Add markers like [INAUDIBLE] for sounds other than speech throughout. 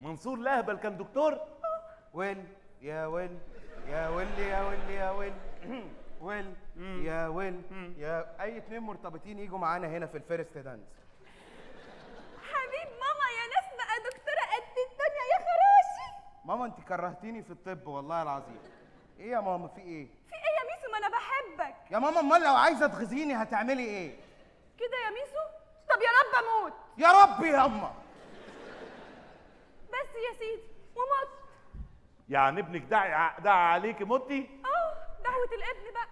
منصور لهبل كان دكتور؟ ويل يا ويل يا ويل يا ويل يا ويل [CLEARS THROAT] ويل يا ويل يا أي اتنين مرتبطين يجوا معانا هنا في ال first dance. حبيب ماما يا ناس بقى دكتورة قد الدنيا يا خراشي. ماما انت كرهتيني في الطب والله العظيم. إيه يا ماما في إيه؟ في إيه يا ميسو؟ ما أنا بحبك. يا ماما امال لو عايزة تغيظيني هتعملي إيه؟ كده يا ميسو؟ طب يا رب أموت. يا رب يا اما بس يا سيدي ومت يعني ابنك دعا دعا عليك متي آه دعوة الابن بقى.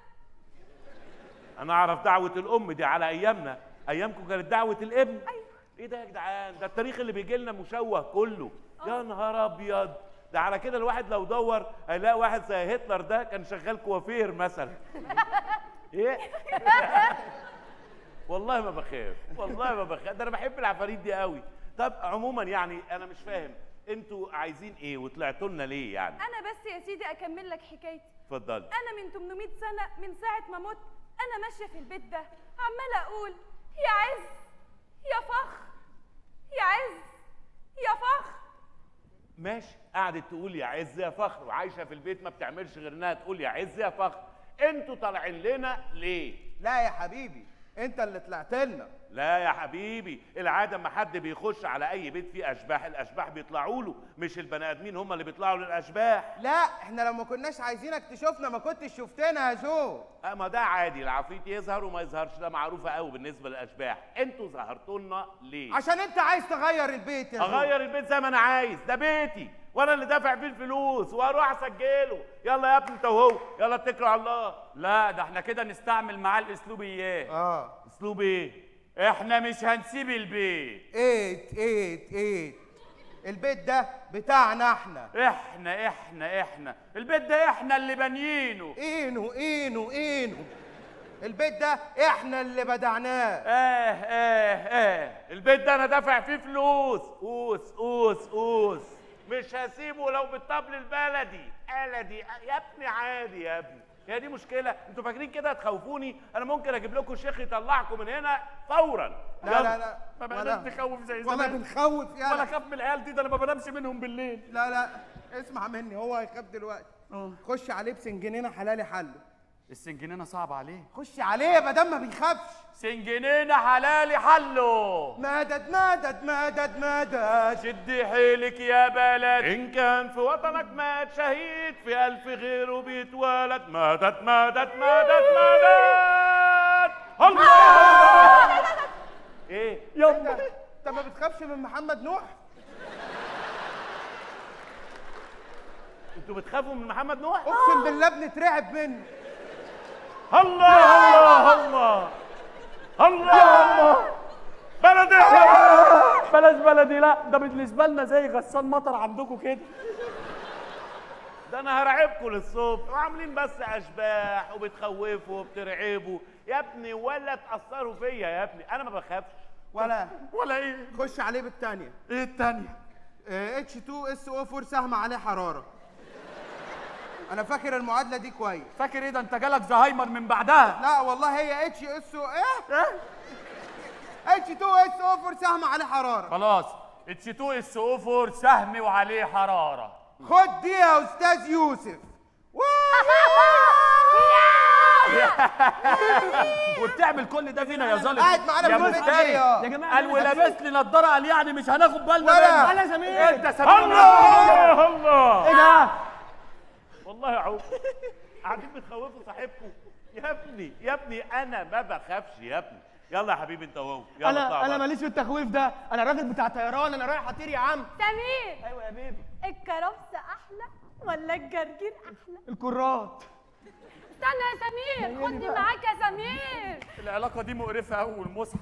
أنا أعرف دعوة الأم دي على أيامنا. أيامكم كانت دعوة الابن. أيوه. إيه ده يا جدعان؟ ده التاريخ اللي بيجي لنا مشوه كله. يا نهار أبيض. ده على كده الواحد لو دور هيلاقي واحد زي هتلر ده كان شغال كوافير مثلا. [LAUGHS] إيه؟ والله ما بخاف. والله ما بخاف. ده أنا بحب العفاريت دي قوي. طب عموما يعني أنا مش فاهم. أنتوا عايزين إيه وطلعتوا لنا ليه يعني؟ أنا بس يا سيدي أكمل لك حكايتي. اتفضلي. أنا من 800 سنة من ساعة ما مت أنا ماشية في البيت ده عمالة أقول يا عز يا فخر يا عز يا فخر ماشي قعدت تقول يا عز يا فخر وعايشة في البيت ما بتعملش غير إنها تقول يا عز يا فخر أنتوا طالعين لنا ليه؟ لا يا حبيبي. انت اللي طلعت لنا. لا يا حبيبي العادة ما حد بيخش على أي بيت فيه أشباح الأشباح بيطلعوا له مش البني آدمين هم اللي بيطلعوا للأشباح. لا إحنا لو ما كناش عايزينك تشوفنا ما كنتش شفتنا يا جو. اما ده عادي العفريت يظهر وما يظهرش ده معروفة قوي بالنسبة للأشباح. أنتوا ظهرتوا لنا ليه؟ عشان انت عايز تغير البيت يا جو. أغير البيت زي ما أنا عايز ده بيتي. وأنا اللي دافع فيه الفلوس وأروح اسجله. يلا يا ابني انت وهو يلا اتكلوا على الله. لا ده إحنا كده نستعمل معاه الاسلوبيات آه. اسلوب إيه؟ إحنا مش هنسيب البيت. ايت ايت ايت. البيت ده بتاعنا إحنا. إحنا إحنا إحنا. البيت ده إحنا اللي بانيينه. اينو اينو اينو البيت ده إحنا اللي بدعناه. آه آه آه. البيت ده أنا دافع فيه فلوس. قوس قوس قوس مش هسيبه لو بالطبل البلدي. بلدي يا ابني عادي يا ابني. هي دي مشكلة. أنتوا فاكرين كده؟ هتخوفوني أنا ممكن أجيب لكم شيخ يطلعكم من هنا فورا. لا. لا لا. ما ولا- بقناش نخوف زي ولا زمان. بنخوف ولا يلا خاف من العيال دي ده أنا ما بنامش منهم بالليل. لا لا. اسمع مني. هو هيخاف دلوقتي. خش عليه بسنجنينة حلالي حله السنجنينه صعب عليه. خش عليه ما دام ما بيخافش. سنجنينه حلالي حله. مدد مدد مدد مدد. شدي حيلك يا بلد. إن كان في وطنك مات شهيد في ألف غيره بيتولد. مدد مدد مدد مدد. الله! إيه؟ إنت إنت ما بتخافش من محمد نوح؟ أنتوا بتخافوا من محمد نوح؟ أقسم بالله بنترعب منه. الله الله الله. الله بلدي. بلاش بلدي لا ده بالنسبة لنا زي غسان مطر عندكم كده. ده أنا هرعبكم للصبح. وعاملين بس أشباح وبتخوفوا وبترعبوا. يا ابني ولا تأثروا فيا يا ابني. أنا ما بخافش. ولا. ولا إيه؟ خش عليه بالثانيه إيه التانية؟ H 2 S O 4 سهم عليه حرارة. أنا فاكر المعادلة دي كويس. فاكر إيه؟ ده أنت جالك زهايمر من بعدها. لا والله هي H S O إيه؟ H 2 S O 4 سهم عليه حرارة. خلاص. H 2 S O 4 سهم وعليه حرارة. خد دي يا أستاذ يوسف. [LAUGHS] وبتعمل كل ده فينا يا ظالم. قاعد معانا يا مفتري. يا- يا جماعة قال ولابس لي نضارة قال يعني مش هناخد بالنا ولا. منه. ولا سمير انت سمير الله! الله! إيه ده؟ والله يا عوف قاعدين بتخوفوا صاحبكم. يا ابني يا ابني أنا ما بخافش يا ابني. يلا يا حبيبي أنت وهو. يلا أنا أنا. ماليش في التخويف ده. أنا راجل بتاع طيران أنا رايح أطير يا عم. سمير! أيوه يا بيبي. الكرفس أحلى ولا الجرجير أحلى؟ الكرات. استنى يا سمير خدني معاك يا سمير. العلاقة دي مقرفة قوي والمصحف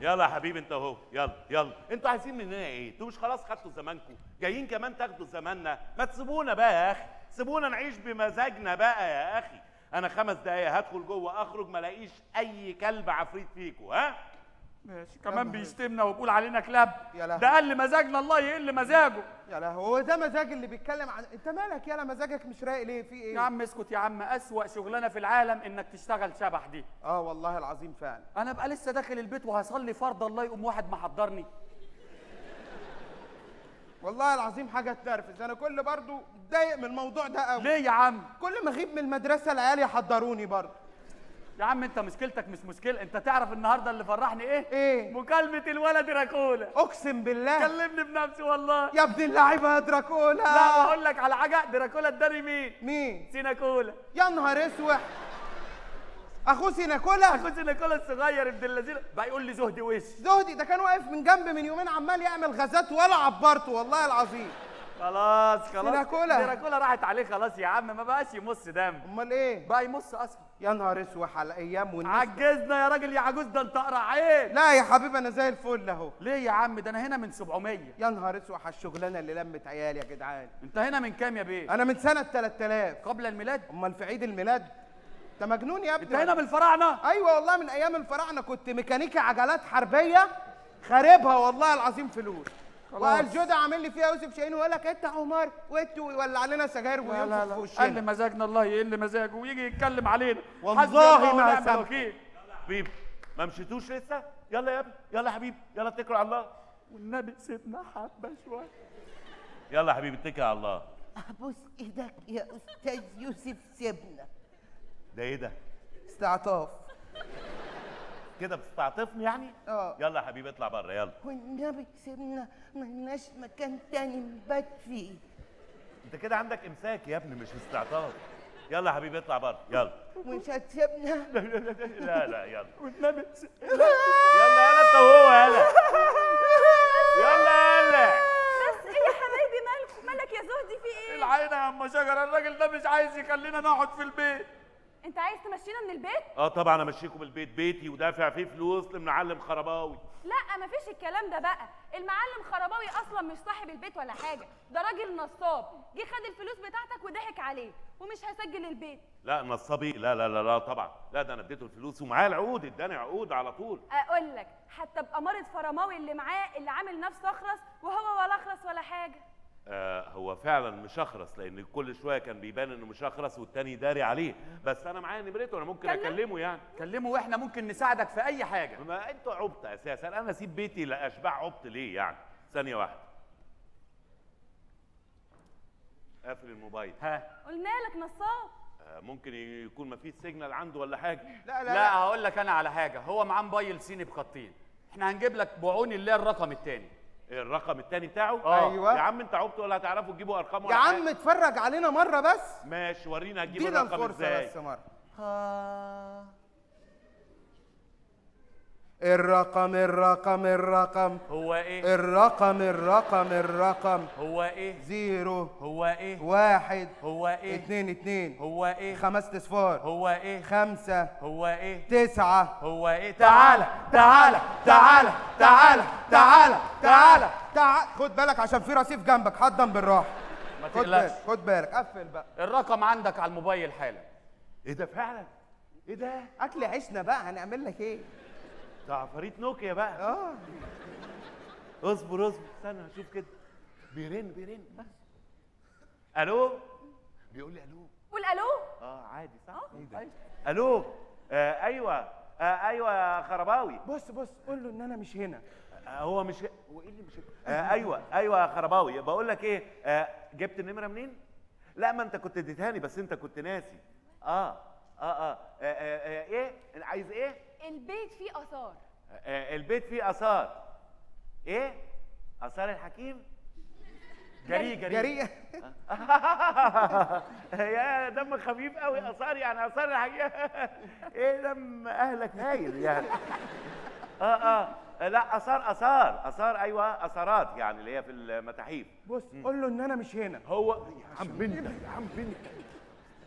يلا يا حبيبي انت اهو يلا يلا. أنتوا عايزين مننا إيه؟ أنتوا مش خلاص خدتوا زمانكم جايين كمان تاخدوا زماننا. ما تسيبونا بقى يا أخي سيبونا نعيش بمزاجنا بقى يا أخي. أنا خمس دقايق هدخل جوه اخرج ما الاقيش اي كلب عفريت فيكم ها؟ ماشي. كمان بيشتمنا ويقول علينا كلاب. يا لهوي. ده قل مزاجنا الله يقل مزاجه. يا لهوي. هو ده مزاج اللي بيتكلم عن أنت مالك يالا؟ مزاجك مش رايق ليه؟ في إيه؟ يا عم اسكت يا عم. أسوأ شغلانة في العالم إنك تشتغل شبح دي. آه والله العظيم فعلا. أنا بقى لسه داخل البيت وهصلي فرض الله يقوم واحد محضرني. والله العظيم حاجة تنرفز. أنا كل برضو متضايق من الموضوع ده قوي ليه يا عم؟ كل ما أغيب من المدرسة العيال يحضروني برضو. يا عم انت مشكلتك مش مشكلة انت تعرف النهارده اللي فرحني إيه؟ إيه؟ مكالمة الولد دراكولا. اقسم بالله. كلمني بنفسي والله. يا ابن اللعيبة يا دراكولا. لا أقول لك على حاجة دراكولا اداني مين؟ مين؟ سيناكولا. يا نهار اسود أخوه سيناكولا؟ اخو سيناكولا الصغير ابن اللذيذ بقى يقول لي زهدي وش؟ زهدي ده كان واقف من جنب من يومين عمال يعمل غازات ولا عبرته والله العظيم. خلاص خلاص. سيناكولا. دراكولا راحت عليه خلاص يا عم ما بقاش يمص دم. أمال إيه؟ بقى يمص أصلا. يا نهار أسود على الأيام والناس. عجزنا يا راجل يا عجوز ده أنت أقرع عين. لا يا حبيبي أنا زي الفل أهو. ليه يا عم؟ ده أنا هنا من 700 يا نهار أسود على الشغلانة اللي لمت عيال يا جدعان. أنت هنا من كام يا بيه؟ أنا من سنة 3000 قبل الميلاد؟ أمال في عيد الميلاد؟ أنت مجنون يا أنت ابني هنا من الفراعنه أيوه والله من أيام الفراعنة كنت ميكانيكي عجلات حربية خاربها والله العظيم فلوس. وقال جودة عامل لي فيها يوسف شاهين ويقول لك انت عمر وانت ويولع علينا سجاير وينفخ في لا. قال لي وشنا مزاجنا الله يقل مزاجه ويجي يتكلم علينا. والله ما. الوكيل حبيبي. ما مشيتوش لسه؟ يلا يا ابني. يلا يا حبيبي. يلا اتكلوا على الله. والنبي سيبنا حبة شوية. يلا يا حبيبي اتكل على الله. أبوس إيدك يا أستاذ يوسف سيبنا. ده إيه ده؟ استعطاف. كده بتستعطفني يعني؟ آه. يلا يا حبيبي اطلع بره يلا. والنبي سيبنا ملناش مكان تاني نبات فيه. انت كده عندك امساك يا ابني مش استعطاف. يلا يا حبيبي اطلع بره يلا. مش هتسيبنا. [LAUGHS] لا لا يلا. والنبي س- يلا يلا انت وهو يلا يلا يلا بس إيه يا حبايبي مالك مالك يا زهدي في إيه العينه يا ام شجره الراجل ده مش عايز يخلينا نقعد في البيت انت عايز تمشينا من البيت؟ آه طبعا امشيكم البيت بيتي ودافع فيه فلوس لمعلم خرباوي. لا مفيش الكلام ده بقى. المعلم خرباوي أصلا مش صاحب البيت ولا حاجة. ده راجل نصاب. جه خد الفلوس بتاعتك وضحك عليك ومش هسجل البيت. لا نصابي لا لا لا لا طبعا. لا ده أنا اديته الفلوس ومعاه العقود. اداني عقود على طول. أقول لك حتى بأمارة فرماوي اللي معاه اللي عامل نفسه اخرس وهو ولا اخرس ولا حاجة. هو فعلا مشخرس لأن كل شوية كان بيبان إنه مشخرس والتاني داري عليه. بس أنا معايا نمرته أنا ممكن كلم. أكلمه يعني. كلمه وإحنا ممكن نساعدك في أي حاجة. ما أنتوا عبط أساسا أنا أسيب بيتي لأشباع عبط ليه يعني؟ ثانية واحدة. قافل الموبايل. ها؟ قلنا لك نصاب. آه ممكن يكون ما فيش سيجنال عنده ولا حاجة. لا لا, لا. هقول لك أنا على حاجة. هو معاه موبايل صيني بخطين. إحنا هنجيب لك بعون الله الرقم الثاني الرقم التاني بتاعه آه. أيوة. يا عم انت عبط ولا هتعرفوا تجيبوا ارقام ولا يا حاجة؟ عم اتفرج علينا مرة بس ماشي ورينا هتجيب الرقم الفرصة إزاي بس مرة الرقم الرقم الرقم. هو إيه؟ الرقم الرقم الرقم. هو إيه؟ زيرو. هو إيه؟ واحد. هو إيه؟ اتنين اتنين. هو إيه؟ خمس اصفار هو إيه؟ خمسة. هو إيه؟ تسعة. هو إيه؟ تعالى تعالى تعالى تعالى تعالى تعالى. تعال خد بالك عشان في رصيف جنبك. حضن بالراحة. ما خد تقلقش. خد بالك. قفل بقى. الرقم عندك على الموبايل حالا. إيه ده فعلا؟ إيه ده؟ اكل عيشنا بقى هنعمل لك إيه؟ ده عفاريت نوكيا بقى. آه. اصبر اصبر. استنى هشوف كده. بيرن بيرن. بس. ألو؟ بيقول لي ألو. قول ألو. آه عادي صح؟ ألو. آه أيوه. آه أيوه يا خرباوي. بص بص قول له إن أنا مش هنا. آه هو مش هو إيه اللي مش آه [LAUGHS] أيوه أيوه يا خرباوي. بقول لك إيه آه جبت النمرة منين؟ لا ما أنت كنت اديتهاني بس أنت كنت ناسي. آه آه آه, آه, آه, آه إيه؟ عايز إيه؟ البيت فيه آثار. آه البيت فيه آثار. إيه؟ آثار الحكيم؟ جري جري. جريء [LAUGHS] يا دم خفيف قوي. آثار يعني آثار الحكيم. [LAUGHS] إيه دم أهلك هايل يعني. آه آه. لا آثار آثار. آثار أيوه آثارات يعني اللي هي في المتاحف بص قول له إن أنا مش هنا. هو يا عم انت يا عم انت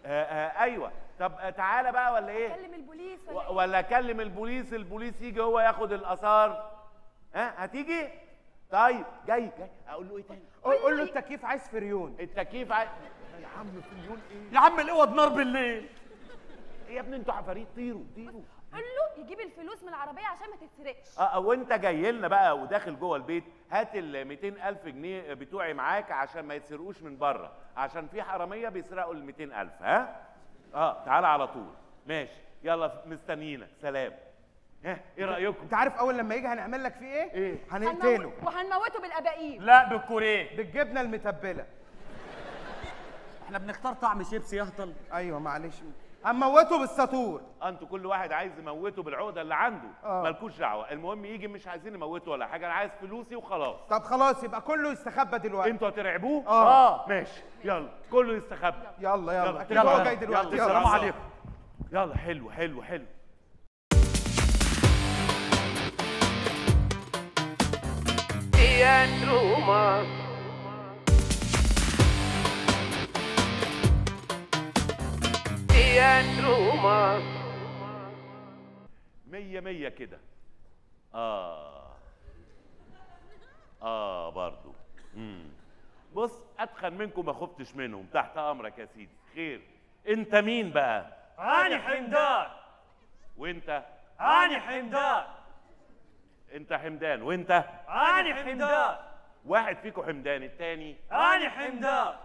آه آه أيوه. طب آه تعالى بقى ولا إيه؟ كلم البوليس ولا إيه؟ ولا أكلم البوليس البوليس يجي هو ياخد الآثار. ها؟ هتيجي؟ طيب جاي جاي. أقول له إيه تاني؟ قول له التكييف عايز فريون. التكييف عاي... يا عم فليون إيه؟ يا عم الأوض نار بالليل. يا ابني أنتوا عفاريت طيروا طيروا. قول له يجيب الفلوس من العربية عشان ما تتسرقش. آه وأنت جاي لنا بقى وداخل جوه البيت هات ال 200000 جنيه بتوعي معاك عشان ما يتسرقوش من بره عشان في حرامية بيسرقوا ال 200000 ها؟ آه تعالى على طول. ماشي. يلا مستنيينك. سلام. ها إيه رأيكم؟ انت عارف أول لما يجي هنعمل لك فيه إيه؟ إيه؟ هنقتله. هنموت- وهنموته بالابائيب لا بالكوريه. بالجبنة المتبلة. إحنا بنختار طعم شيبسي يهطل أيوه معلش. هنموته بالسطور؟ أنتوا كل واحد عايز يموته بالعقدة اللي عنده. آه. مالكوش دعوة. المهم يجي مش عايزين نموته ولا حاجة. أنا عايز فلوسي وخلاص. طب خلاص يبقى كله يستخبى دلوقتي. أنتوا هترعبوه؟ آه. ماشي. يلا. كله يستخبى. يلا يلا. يلا، أكيد يلا، هو يلا، جاي دلوقتي. يلا، السلام عليكم. يلا. حلو حلو حلو. مية مية كده. آه. آه برضو. مم. بص أتخن منكم ما خفتش منهم. تحت أمرك يا سيدي. خير. أنت مين بقى؟ أنا حمدان. وأنت؟ أنا حمدان. أنت حمدان. وأنت؟ أنا حمدان. واحد فيكم حمدان التاني؟ أنا حمدان.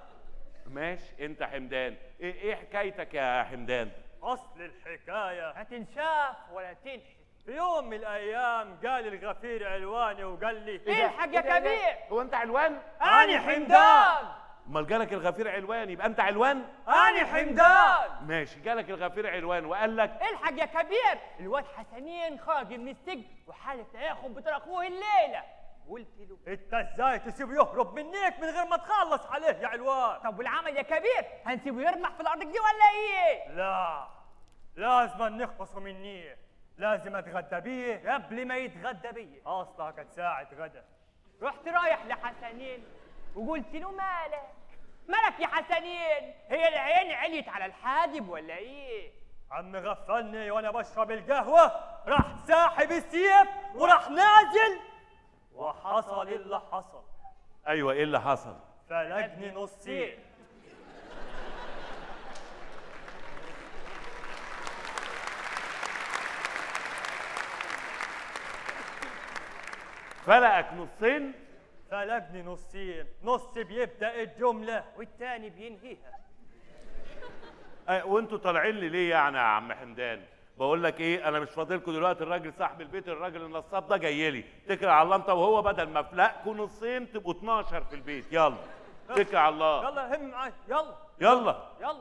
ماشي أنت حمدان. إيه, إيه حكايتك يا حمدان؟ أصل الحكاية. هتنشاف ولا تنحي في يوم من الأيام قال الغفير علواني وقال لي الحق يا كبير؟ هو أنت علوان؟ أنا حمدان. أمال جالك الغفير علوان يبقى أنت علوان؟ أنا حمدان. ماشي جالك الغفير علوان وقال لك الحق يا كبير؟ الواد حسنين خرج من السجن وحالف هياخد بطار اخوه الليلة. قلت له. أنت إزاي تسيبه يهرب منيك من غير ما تخلص عليه يا علوان؟ طب والعمل يا كبير؟ هنسيبه يرمح في الأرض دي ولا إيه؟ لا. لازم نخلصه مني. لازم أتغدى بيه. قبل ما يتغدى بيه أصلها كانت ساعة غدا. رحت رايح لحسنين وقلت له مالك؟ مالك يا حسنين؟ هي العين عليت على الحاجب ولا إيه؟ عم غفلني وأنا بشرب القهوة. راح ساحب السيف وراح نازل. وحصل اللي حصل. أيوه إيه اللي حصل؟ فلقني نصين فلقك نصين فلقني نصين نص بيبدأ الجملة والتاني بينهيها. وانتوا طالعين لي ليه يعني يا عم حمدان بقول لك إيه أنا مش فاضلكوا دلوقتي الراجل صاحب البيت الراجل النصاب ده جاي لي. اتكل على الله انت وهو بدل ما فلقكوا نصين تبقوا 12 في البيت. يلا. اتكل على الله. يلا هم معاي يلا. يلا. يلا.